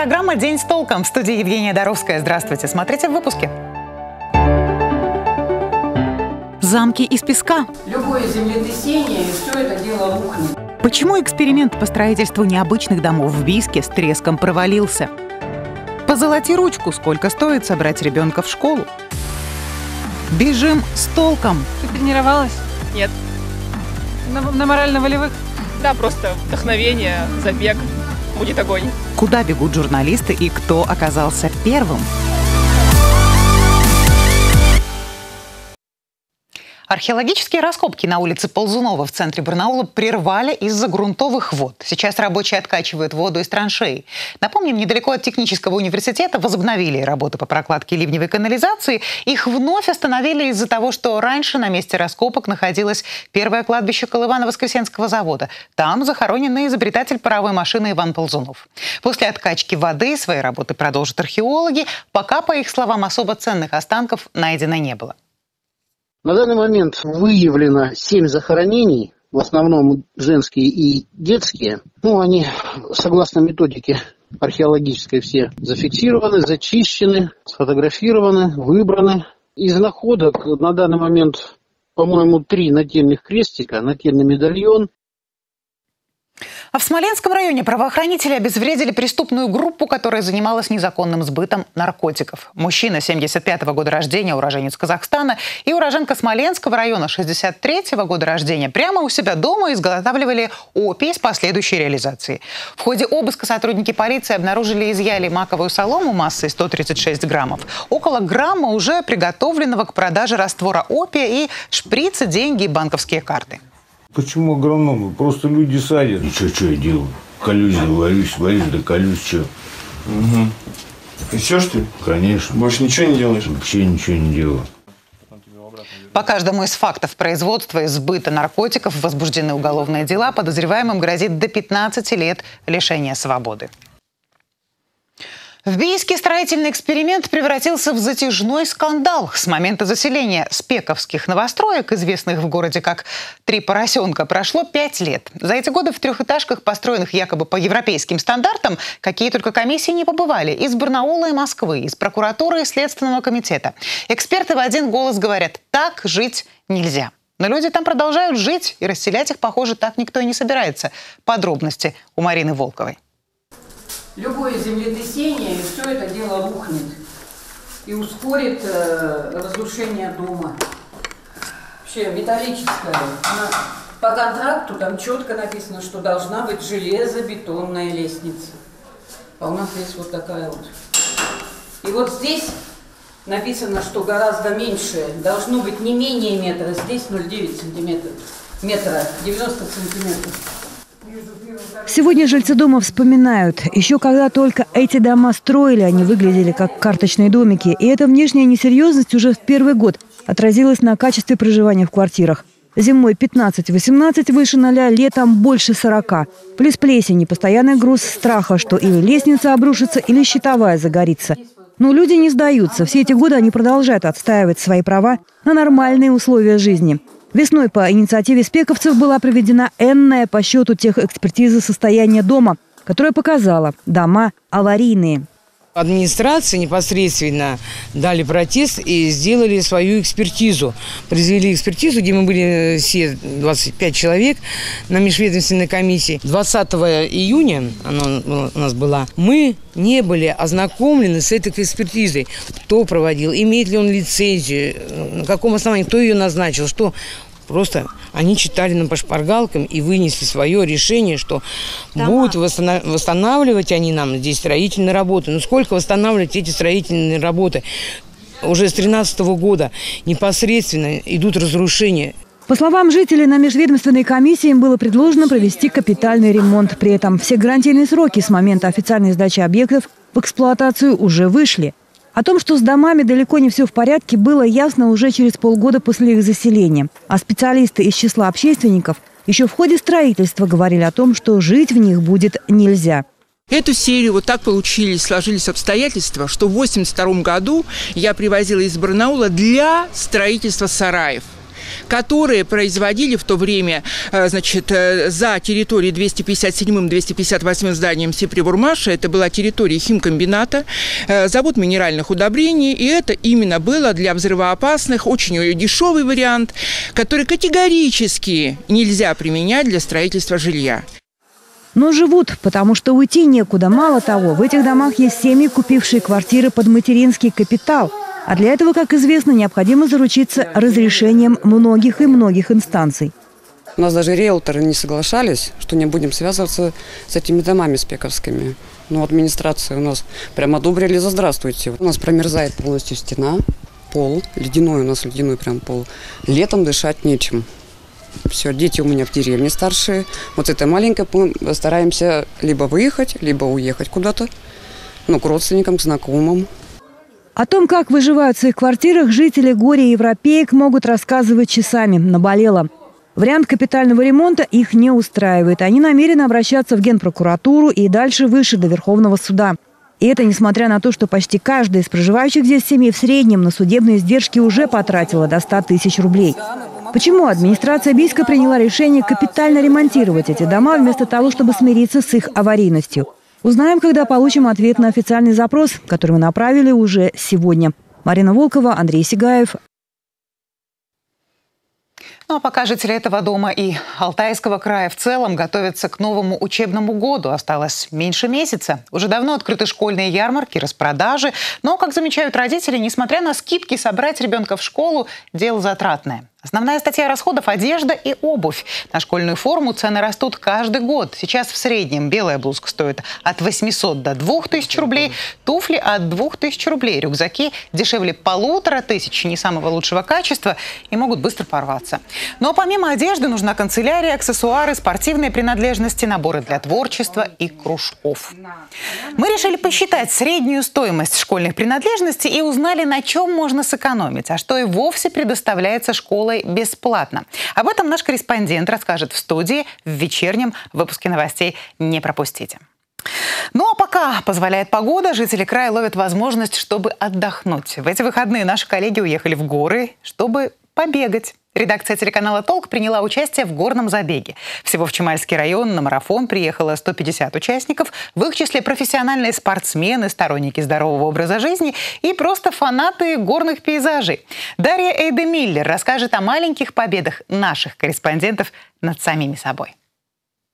программа «День с толком». В студии Евгения Доровская. Здравствуйте. Смотрите в выпуске. Замки из песка. Любое землетрясение, и все это дело рухнет. Почему эксперимент по строительству необычных домов в Бийске с треском провалился? Позолоти ручку, сколько стоит собрать ребенка в школу. Бежим с толком. Ты тренировалась? Нет. На, на морально-волевых? Да, просто вдохновение, забег. Будет огонь. Куда бегут журналисты и кто оказался первым? Археологические раскопки на улице Ползунова в центре Барнаула прервали из-за грунтовых вод. Сейчас рабочие откачивают воду из траншеи. Напомним, недалеко от технического университета возобновили работы по прокладке ливневой канализации. Их вновь остановили из-за того, что раньше на месте раскопок находилось первое кладбище Колывана-Воскресенского завода. Там захороненный изобретатель паровой машины Иван Ползунов. После откачки воды свои работы продолжат археологи, пока, по их словам, особо ценных останков найдено не было. На данный момент выявлено семь захоронений, в основном женские и детские. Ну, они, согласно методике археологической, все зафиксированы, зачищены, сфотографированы, выбраны. Из находок на данный момент, по-моему, три нательных крестика, нательный медальон, а в Смоленском районе правоохранители обезвредили преступную группу, которая занималась незаконным сбытом наркотиков. Мужчина 75 -го года рождения, уроженец Казахстана, и уроженка Смоленского района 63 -го года рождения прямо у себя дома изготавливали опий с последующей реализацией. В ходе обыска сотрудники полиции обнаружили и изъяли маковую солому массой 136 граммов, около грамма уже приготовленного к продаже раствора опия и шприцы, деньги и банковские карты. Почему агрономы? Просто люди садят. И что, что я делаю? Колюсь, варюсь, варюсь, да колюсь, что? Угу. И все, что ли? Конечно. Больше ничего не делаешь? Вообще ничего не делаю. По каждому из фактов производства и сбыта наркотиков возбуждены уголовные дела. Подозреваемым грозит до 15 лет лишения свободы. В Бийске строительный эксперимент превратился в затяжной скандал. С момента заселения спековских новостроек, известных в городе как «Три поросенка», прошло пять лет. За эти годы в трехэтажках, построенных якобы по европейским стандартам, какие только комиссии не побывали. Из Барнаула и Москвы, из прокуратуры и Следственного комитета. Эксперты в один голос говорят, так жить нельзя. Но люди там продолжают жить, и расселять их, похоже, так никто и не собирается. Подробности у Марины Волковой любое землетрясение, и все это дело рухнет и ускорит э, разрушение дома. Вообще металлическая. Она, по контракту там четко написано, что должна быть железобетонная лестница. А у нас здесь вот такая вот. И вот здесь написано, что гораздо меньше, должно быть не менее метра, здесь 0,9 сантиметров, метра, 90 сантиметров. Сегодня жильцы дома вспоминают. Еще когда только эти дома строили, они выглядели как карточные домики. И эта внешняя несерьезность уже в первый год отразилась на качестве проживания в квартирах. Зимой 15-18 выше 0, летом больше 40. Плюс плесень и постоянный груз страха, что или лестница обрушится, или щитовая загорится. Но люди не сдаются. Все эти годы они продолжают отстаивать свои права на нормальные условия жизни. Весной по инициативе спековцев была проведена энная по счету тех экспертиза состояния дома, которая показала – дома аварийные. Администрации непосредственно дали протест и сделали свою экспертизу. Произвели экспертизу, где мы были все 25 человек на межведомственной комиссии. 20 июня она у нас была. Мы не были ознакомлены с этой экспертизой. Кто проводил, имеет ли он лицензию, на каком основании, кто ее назначил, что Просто они читали нам по шпаргалкам и вынесли свое решение, что Дома. будут восстанавливать они нам здесь строительные работы. Ну сколько восстанавливать эти строительные работы? Уже с 2013 года непосредственно идут разрушения. По словам жителей, на межведомственной комиссии им было предложено провести капитальный ремонт. При этом все гарантийные сроки с момента официальной сдачи объектов в эксплуатацию уже вышли. О том, что с домами далеко не все в порядке, было ясно уже через полгода после их заселения. А специалисты из числа общественников еще в ходе строительства говорили о том, что жить в них будет нельзя. Эту серию вот так получились, сложились обстоятельства, что в 1982 году я привозила из Барнаула для строительства сараев. Которые производили в то время, э, значит, э, за территорией 257-258 зданием Сипривурмаша, это была территория химкомбината, э, завод минеральных удобрений, и это именно было для взрывоопасных, очень дешевый вариант, который категорически нельзя применять для строительства жилья. Но живут, потому что уйти некуда. Мало того, в этих домах есть семьи, купившие квартиры под материнский капитал. А для этого, как известно, необходимо заручиться разрешением многих и многих инстанций. У нас даже риэлторы не соглашались, что не будем связываться с этими домами спековскими. Но администрация у нас прямо одобрили за здравствуйте. У нас промерзает полностью стена, пол, ледяной у нас ледяной прям пол. Летом дышать нечем. Все, дети у меня в деревне старшие. Вот с этой маленькой мы стараемся либо выехать, либо уехать куда-то. Ну, к родственникам, к знакомым. О том, как выживают в своих квартирах, жители горе-европеек могут рассказывать часами. Наболело. Вариант капитального ремонта их не устраивает. Они намерены обращаться в Генпрокуратуру и дальше выше до Верховного суда. И это несмотря на то, что почти каждая из проживающих здесь семей в среднем на судебные издержки уже потратила до 100 тысяч рублей. Почему администрация Бийска приняла решение капитально ремонтировать эти дома вместо того, чтобы смириться с их аварийностью? Узнаем, когда получим ответ на официальный запрос, который мы направили уже сегодня. Марина Волкова, Андрей Сигаев. Ну а пока жители этого дома и Алтайского края в целом готовятся к новому учебному году. Осталось меньше месяца. Уже давно открыты школьные ярмарки, распродажи. Но, как замечают родители, несмотря на скидки, собрать ребенка в школу – дело затратное. Основная статья расходов – одежда и обувь. На школьную форму цены растут каждый год. Сейчас в среднем белая блузка стоит от 800 до 2000 рублей, туфли от 2000 рублей, рюкзаки дешевле полутора тысяч, не самого лучшего качества и могут быстро порваться. Но помимо одежды нужна канцелярия, аксессуары, спортивные принадлежности, наборы для творчества и кружков. Мы решили посчитать среднюю стоимость школьных принадлежностей и узнали, на чем можно сэкономить, а что и вовсе предоставляется школой школой бесплатно. Об этом наш корреспондент расскажет в студии в вечернем выпуске новостей. Не пропустите. Ну а пока позволяет погода, жители края ловят возможность, чтобы отдохнуть. В эти выходные наши коллеги уехали в горы, чтобы побегать. Редакция телеканала «Толк» приняла участие в горном забеге. Всего в Чемальский район на марафон приехало 150 участников, в их числе профессиональные спортсмены, сторонники здорового образа жизни и просто фанаты горных пейзажей. Дарья Эйде Миллер расскажет о маленьких победах наших корреспондентов над самими собой.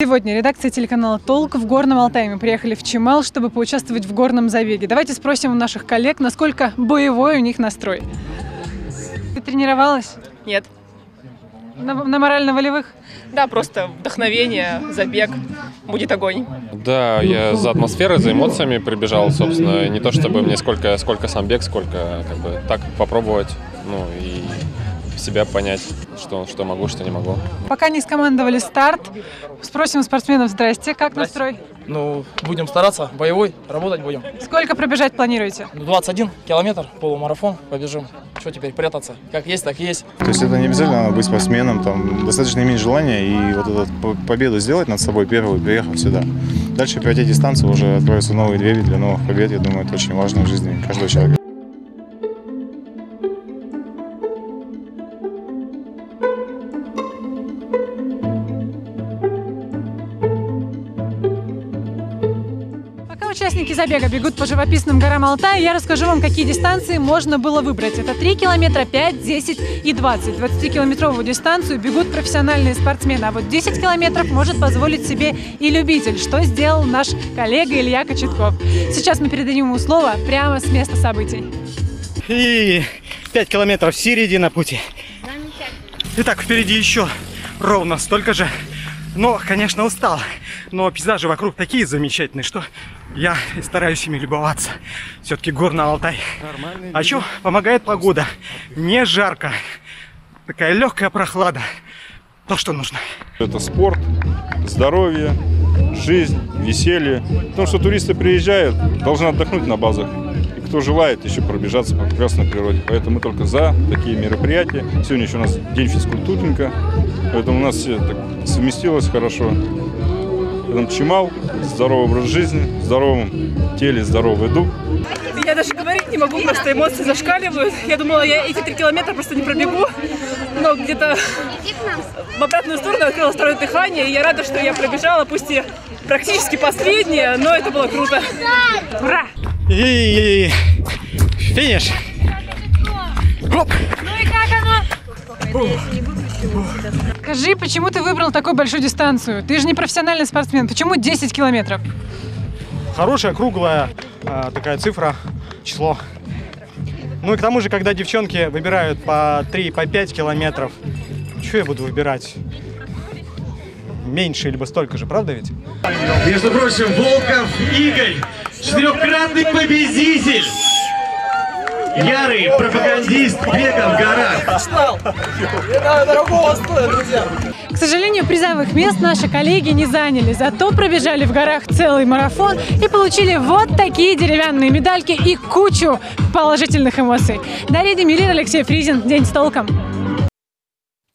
Сегодня редакция телеканала «Толк» в Горном Алтае. Мы приехали в Чемал, чтобы поучаствовать в горном забеге. Давайте спросим у наших коллег, насколько боевой у них настрой. Ты тренировалась? Нет. На, на морально-волевых? Да, просто вдохновение, забег, будет огонь. Да, я за атмосферой, за эмоциями прибежал, собственно, не то чтобы мне сколько, сколько сам бег, сколько как бы так попробовать, ну и себя понять, что, что могу, что не могу. Пока не скомандовали старт, спросим у спортсменов, здрасте, как здрасте. настрой? Ну, будем стараться, боевой, работать будем. Сколько пробежать планируете? 21 километр, полумарафон, побежим. Что теперь, прятаться? Как есть, так есть. То есть это не обязательно надо быть спортсменом, там достаточно иметь желание и вот эту победу сделать над собой первую, приехав сюда. Дальше пройти дистанцию, уже откроются новые двери для новых побед. Я думаю, это очень важно в жизни каждого человека. Участники забега бегут по живописным горам Алтая. Я расскажу вам, какие дистанции можно было выбрать. Это 3 километра, 5, 10 и 20. 20-километровую дистанцию бегут профессиональные спортсмены. А вот 10 километров может позволить себе и любитель, что сделал наш коллега Илья Кочетков. Сейчас мы передадим ему слово прямо с места событий. И 5 километров середина пути. Итак, впереди еще ровно столько же. Но, конечно, устал. Но пейзажи вокруг такие замечательные, что я стараюсь ими любоваться. Все-таки горный Алтай. Нормальный а еще помогает погода. Не жарко. Такая легкая прохлада. То, что нужно. Это спорт, здоровье, жизнь, веселье. Потому что туристы приезжают, должны отдохнуть на базах. И кто желает еще пробежаться по прекрасной природе. Поэтому мы только за такие мероприятия. Сегодня еще у нас день физкультурника. Поэтому у нас все так совместилось хорошо. Поэтому Чемал, здоровый образ жизни, в здоровом теле здоровый дух. Я даже говорить не могу, просто эмоции зашкаливают. Я думала, я эти три километра просто не пробегу, но где-то в обратную сторону открыла второе дыхание, и я рада, что я пробежала, пусть и практически последнее, но это было круто. Ура! И финиш. Хоп. Ну и как оно? Скажи, почему ты выбрал такую большую дистанцию? Ты же не профессиональный спортсмен. Почему 10 километров? Хорошая, круглая э, такая цифра, число. Ну и к тому же, когда девчонки выбирают по 3, по 5 километров, что я буду выбирать? Меньше либо столько же, правда ведь? Между прочим, Волков Игорь, четырехкратный победитель. Ярый пропагандист бега в горах. К сожалению, призовых мест наши коллеги не заняли, зато пробежали в горах целый марафон и получили вот такие деревянные медальки и кучу положительных эмоций. Дарья Демилин, Алексей Фризин. День с толком.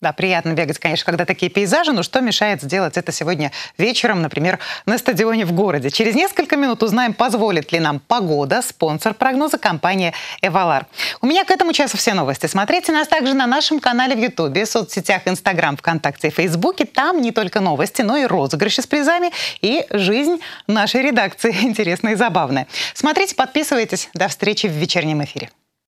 Да, приятно бегать, конечно, когда такие пейзажи, но что мешает сделать это сегодня вечером, например, на стадионе в городе? Через несколько минут узнаем, позволит ли нам погода, спонсор прогноза компания «Эвалар». У меня к этому часу все новости. Смотрите нас также на нашем канале в Ютубе, соцсетях Инстаграм, ВКонтакте и Фейсбуке. Там не только новости, но и розыгрыши с призами и жизнь нашей редакции интересная и забавная. Смотрите, подписывайтесь. До встречи в вечернем эфире.